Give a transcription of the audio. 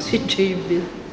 Si JB.